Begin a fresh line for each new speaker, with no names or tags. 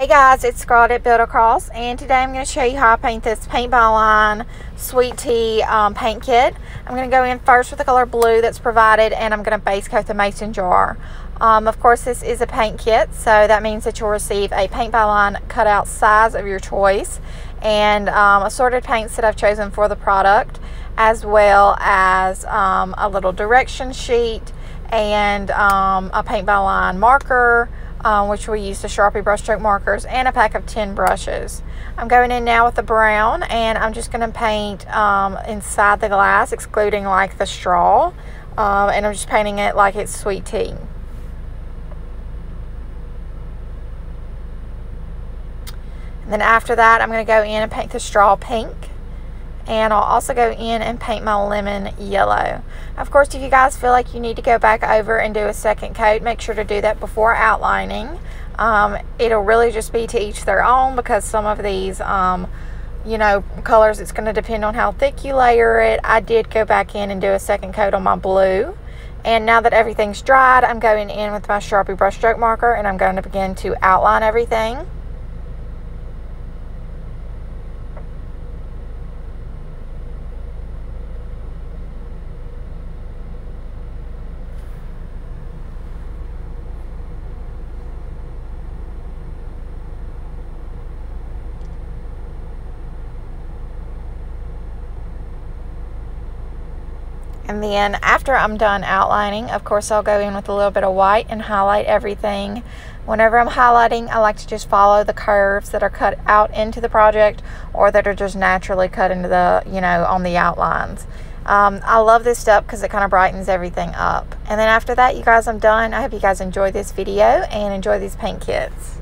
Hey guys, it's Scarlett at Build-A-Cross and today I'm going to show you how I paint this Paint by Line Sweet Tea um, paint kit. I'm going to go in first with the color blue that's provided and I'm going to base coat the mason jar. Um, of course this is a paint kit so that means that you'll receive a Paint by Line cutout size of your choice and um, assorted paints that I've chosen for the product as well as um, a little direction sheet and um, a Paint by Line marker um, which we use the Sharpie brushstroke markers, and a pack of 10 brushes. I'm going in now with the brown, and I'm just going to paint um, inside the glass, excluding like the straw, um, and I'm just painting it like it's sweet tea. And then after that, I'm going to go in and paint the straw pink and I'll also go in and paint my lemon yellow. Of course, if you guys feel like you need to go back over and do a second coat, make sure to do that before outlining. Um, it'll really just be to each their own because some of these, um, you know, colors, it's going to depend on how thick you layer it. I did go back in and do a second coat on my blue. And now that everything's dried, I'm going in with my Sharpie brushstroke marker and I'm going to begin to outline everything. And then after I'm done outlining, of course, I'll go in with a little bit of white and highlight everything. Whenever I'm highlighting, I like to just follow the curves that are cut out into the project or that are just naturally cut into the, you know, on the outlines. Um, I love this step because it kind of brightens everything up. And then after that, you guys, I'm done. I hope you guys enjoy this video and enjoy these paint kits.